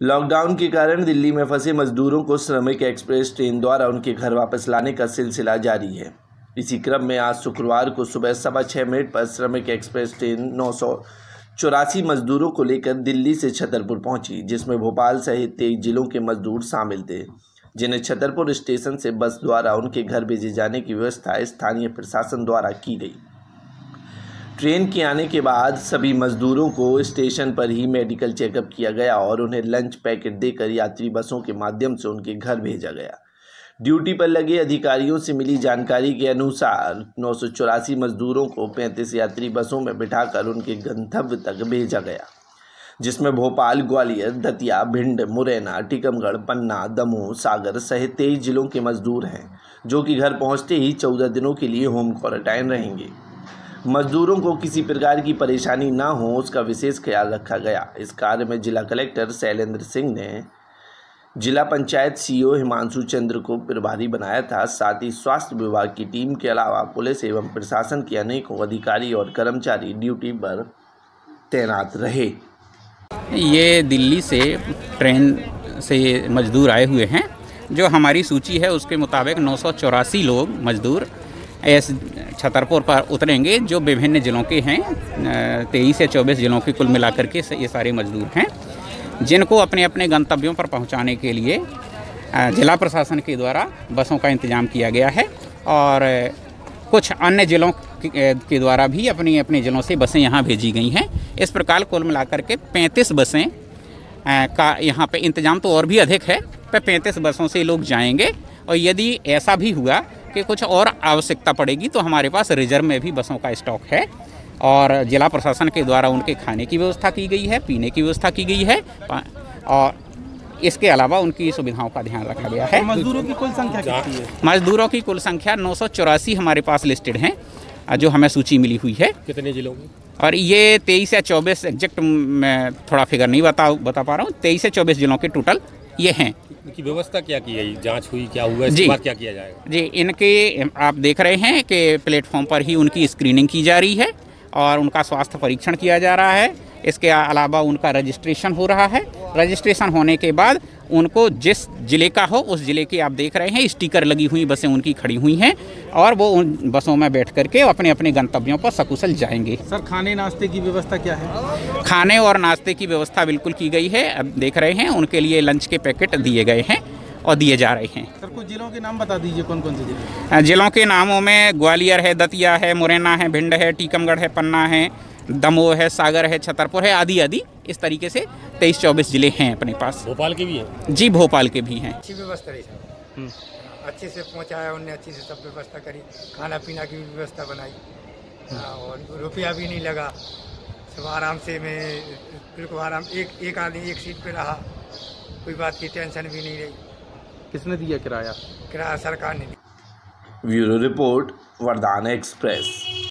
Lockdown के कारण दिल्ली में फंसे मजदूरों को श्रमिक एक्सप्रेस ट्रेन द्वारा उनके घर वापस लाने का सिलसिला जारी है। इसी क्रम में आज शुक्रवार को सुबह सवा छः मिनट पर श्रमिक एक्सप्रेस ट्रेन नौ सौ चौरासी मजदूरों को लेकर दिल्ली से छतरपुर पहुँची, जिसमें भोपाल सहित तेईस जिलों के मजदूर शामिल थे, जिन्हें छतरपुर स्टेशन से बस द्वारा उनके घर भेजे जाने की व्यवस्था स्थानीय प्रशासन द्वारा की गई। ट्रेन के आने के बाद सभी मजदूरों को स्टेशन पर ही मेडिकल चेकअप किया गया और उन्हें लंच पैकेट देकर यात्री बसों के माध्यम से उनके घर भेजा गया। ड्यूटी पर लगे अधिकारियों से मिली जानकारी के अनुसार नौ सौ चौरासी मजदूरों को 35 यात्री बसों में बिठाकर उनके गंतव्य तक भेजा गया, जिसमें भोपाल, ग्वालियर, दतिया, भिंड, मुरैना, टीकमगढ़, पन्ना, दमोह, सागर सहित तेईस जिलों के मजदूर हैं, जो कि घर पहुँचते ही चौदह दिनों के लिए होम क्वारंटाइन रहेंगे। मजदूरों को किसी प्रकार की परेशानी ना हो, उसका विशेष ख्याल रखा गया। इस कार्य में जिला कलेक्टर शैलेंद्र सिंह ने जिला पंचायत सीईओ हिमांशु चंद्र को प्रभारी बनाया था। साथ ही स्वास्थ्य विभाग की टीम के अलावा पुलिस एवं प्रशासन के अनेकों अधिकारी और कर्मचारी ड्यूटी पर तैनात रहे। ये दिल्ली से ट्रेन से मजदूर आए हुए हैं, जो हमारी सूची है, उसके मुताबिक नौ सौ चौरासी लोग मजदूर एस छतरपुर पर उतरेंगे, जो विभिन्न ज़िलों के हैं तेईस या चौबीस ज़िलों के कुल मिलाकर के ये सारे मजदूर हैं, जिनको अपने अपने गंतव्यों पर पहुँचाने के लिए जिला प्रशासन के द्वारा बसों का इंतज़ाम किया गया है, और कुछ अन्य ज़िलों के द्वारा भी अपनी अपने ज़िलों से बसें यहाँ भेजी गई हैं। इस प्रकार कुल मिलाकर के पैंतीस बसें का यहाँ पे इंतज़ाम तो और भी अधिक है, पर पैंतीस बसों से लोग जाएँगे, और यदि ऐसा भी हुआ कि कुछ और आवश्यकता पड़ेगी तो हमारे पास रिज़र्व में भी बसों का स्टॉक है और जिला प्रशासन के द्वारा उनके खाने की व्यवस्था की गई है पीने की व्यवस्था की गई है और इसके अलावा उनकी सुविधाओं का ध्यान रखा गया है। मजदूरों की कुल संख्या कितनी है? मजदूरों की कुल संख्या नौ सौ चौरासी हमारे पास लिस्टेड हैं जो हमें सूची मिली हुई है। कितने जिलों की और ये तेईस या चौबीस एग्जैक्ट मैं थोड़ा फिगर नहीं बता बता पा रहा हूँ तेईस या चौबीस जिलों के टोटल ये हैं। इनकी व्यवस्था क्या की गई? जाँच हुई क्या हुआ? जी। बाद क्या किया जाएगा? जी इनके आप देख रहे हैं कि प्लेटफॉर्म पर ही उनकी स्क्रीनिंग की जा रही है और उनका स्वास्थ्य परीक्षण किया जा रहा है। इसके अलावा उनका रजिस्ट्रेशन हो रहा है। रजिस्ट्रेशन होने के बाद उनको जिस ज़िले का हो उस ज़िले की आप देख रहे हैं स्टिकर लगी हुई बसें उनकी खड़ी हुई हैं और वो उन बसों में बैठ करके अपने अपने गंतव्यों पर सकुशल जाएँगे। सर खाने नाश्ते की व्यवस्था क्या है? खाने और नाश्ते की व्यवस्था बिल्कुल की गई है। अब देख रहे हैं उनके लिए लंच के पैकेट दिए गए हैं और दिए जा रहे हैं। सर कुछ जिलों के नाम बता दीजिए कौन कौन से ज़िले? जिलों के नामों में ग्वालियर है दतिया है मुरैना है भिंड है टीकमगढ़ है पन्ना है दमोह है सागर है छतरपुर है आदि आदि। इस तरीके से तेईस चौबीस ज़िले हैं अपने पास। भोपाल के भी हैं? जी भोपाल के भी हैं। अच्छी व्यवस्था रही सर। अच्छे से पहुँचाया उनने अच्छी से सब व्यवस्था करी। खाना पीना की भी व्यवस्था बनाई। हाँ, और रुपया भी नहीं लगा। सब आराम से मैं बिल्कुल आराम एक एक आदमी एक सीट पे रहा। कोई बात की टेंशन भी नहीं रही। किसने दिया किराया? किराया सरकार ने ब्यूरो रिपोर्ट वरदान एक्सप्रेस।